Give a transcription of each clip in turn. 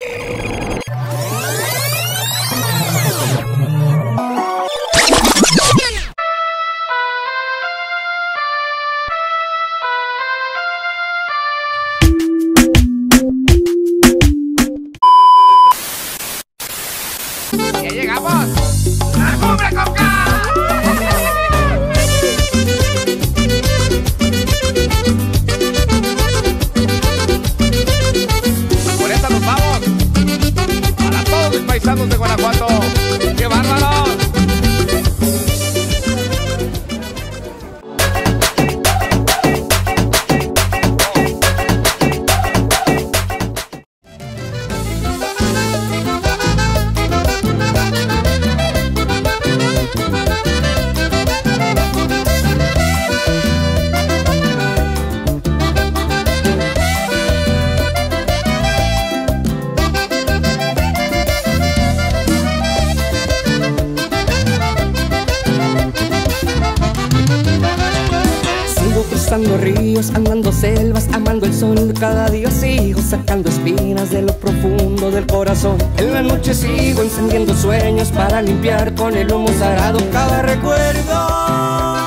you En la noche sigo encendiendo sueños para limpiar con el humo sagrado cada recuerdo.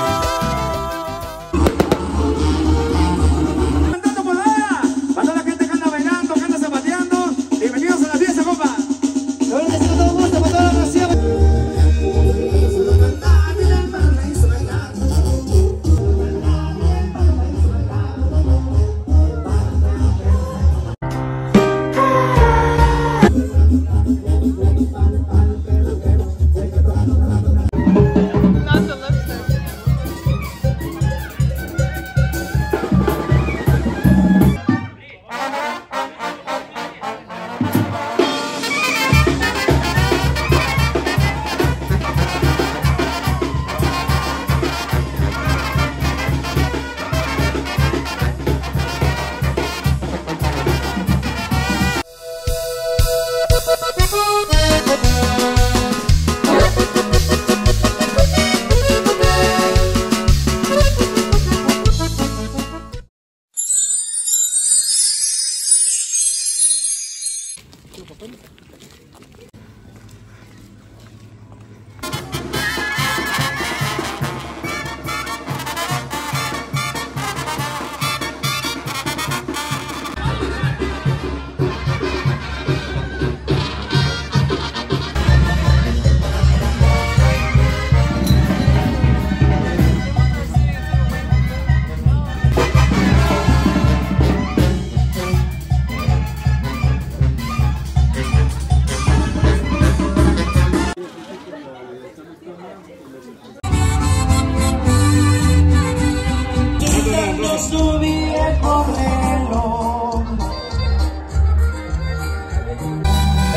su viejo reloj.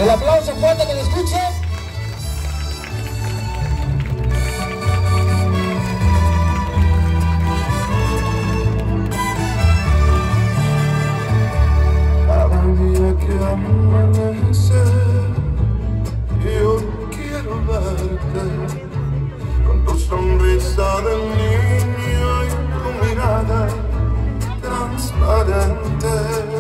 El aplauso fuerte que le escuche. Cada día que amanece, yo quiero verte con tu sonrisa de mí. gözlerinde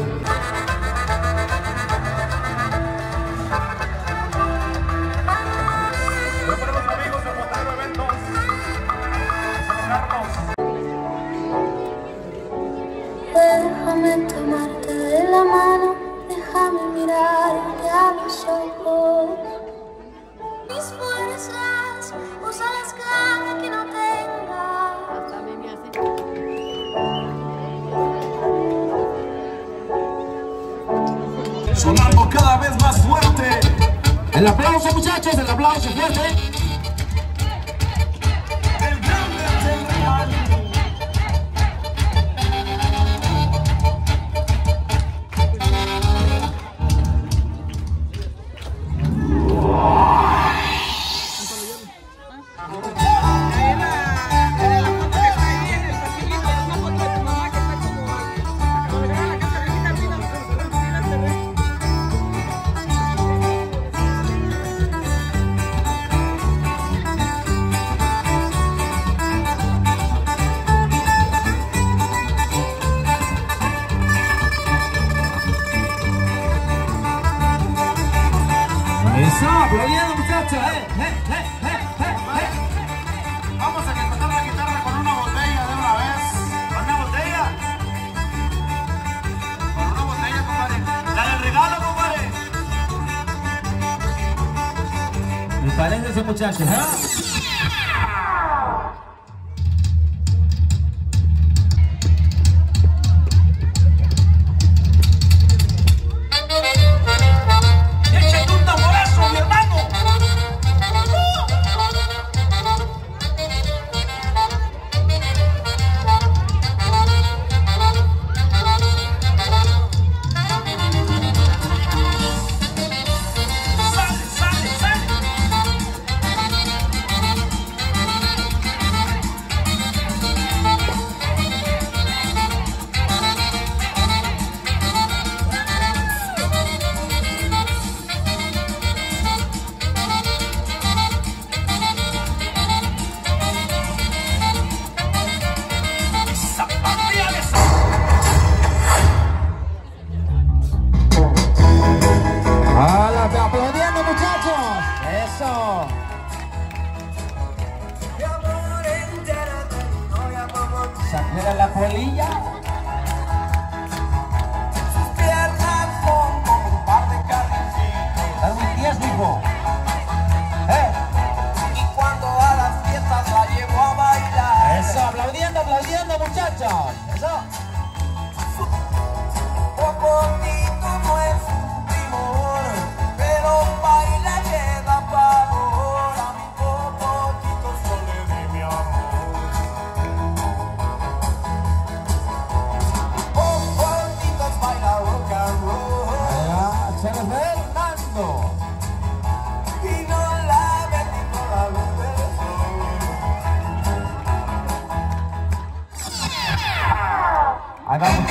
से मुचाश है? हाँ? Mira la polilla. Sus piernas son como un par de carnecitos. Dame un ¿Eh? Y cuando a las fiestas la llevo a bailar. Eso, aplaudiendo, aplaudiendo, muchachos. Eso. Hagamos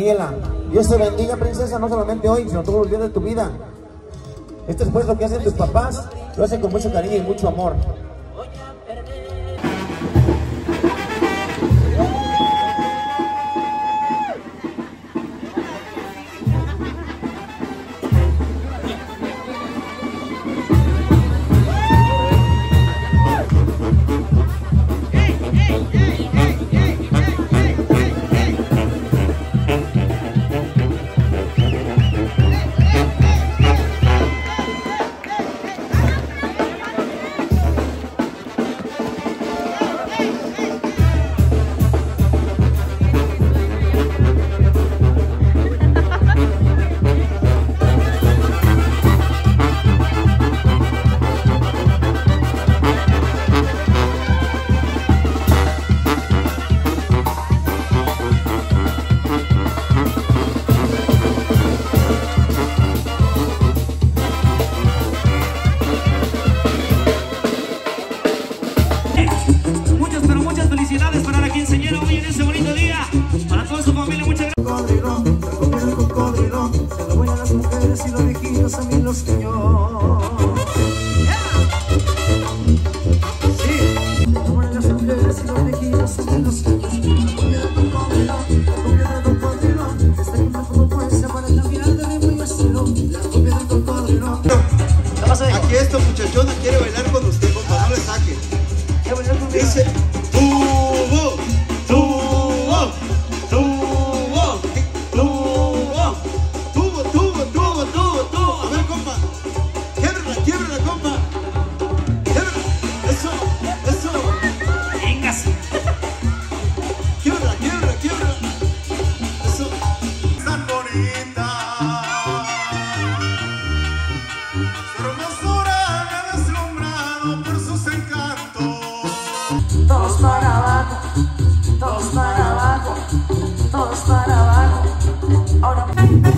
Daniela. Dios te bendiga, princesa, no solamente hoy, sino todos los días de tu vida. Este esfuerzo que hacen tus papás, lo hacen con mucho cariño y mucho amor. understand.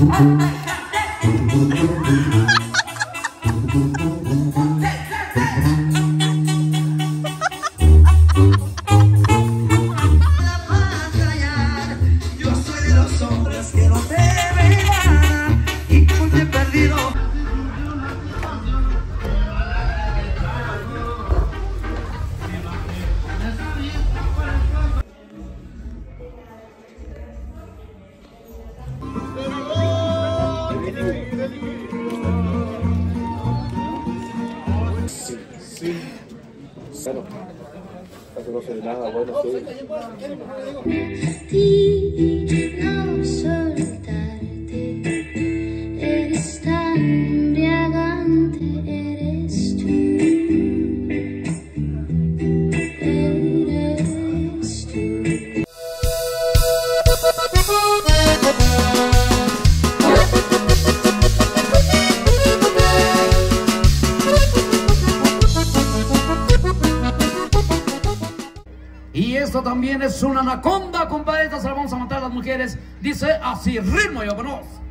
Uh -huh. no sé nada bueno, sí. esta también es una anaconda, compadre. Esta se vamos a matar a las mujeres. Dice así, ritmo, yo conozco.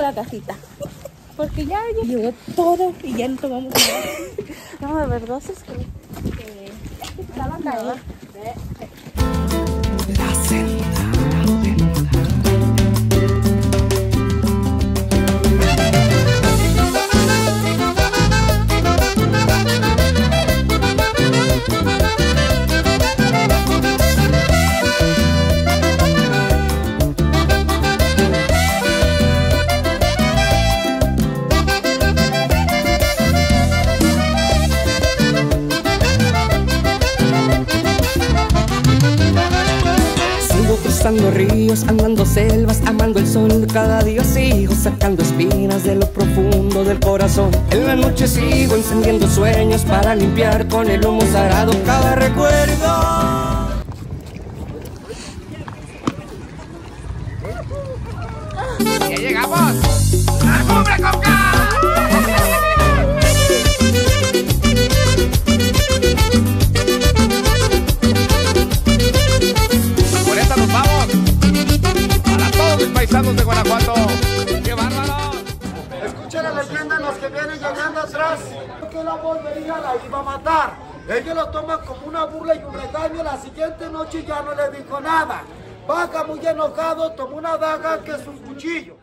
La casita. Porque ya, llegó todo y ya no tomamos nada. No, de verdad es que, que estaban ahí. Sacando espinas de lo profundo del corazón. En la noche sigo encendiendo sueños para limpiar con el humo sagrado. Cada recuerdo burla y. La siguiente noche ya no le dijo nada. Vaca muy enojado, tomó una daga que es un cuchillo.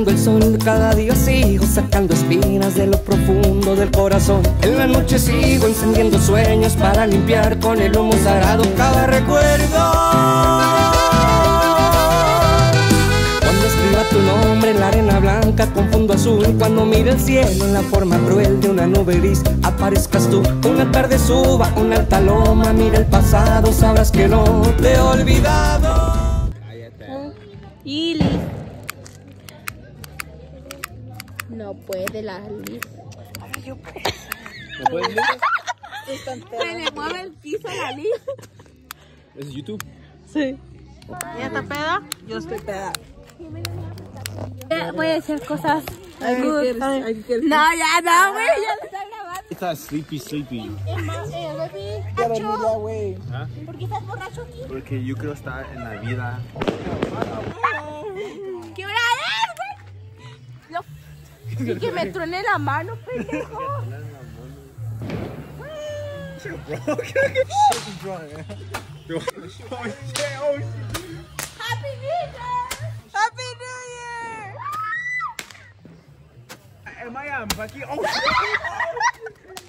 Selvas, amando el sol. Cada día sigo sacando espinas de lo profundo del corazón. En la noche sigo encendiendo sueños para limpiar con el humo sagrado cada recuerdo. Cuando escriba tu nombre en la arena blanca con fondo azul. Cuando mire el cielo en la forma cruel de una nube gris Aparezcas tú, una tarde suba, una alta loma Mira el pasado, sabrás que no te he olvidado. Y No puede la Liz. ¿No puedes leer? Se le mueve el piso a la Liz. ¿Es YouTube? Sí. ¿Ella está peda? Yo estoy peda. Voy a decir cosas. No, ya no, güey. Ya lo está grabando. Está sleepy, sleepy. güey. ¿Ah? ¿Por qué estás borracho aquí? Porque yo quiero estar en la vida. No. Y que me truene la mano, pendejo. Happy New Year! Happy New Year! Ah. Am I um, am aquí? Oh,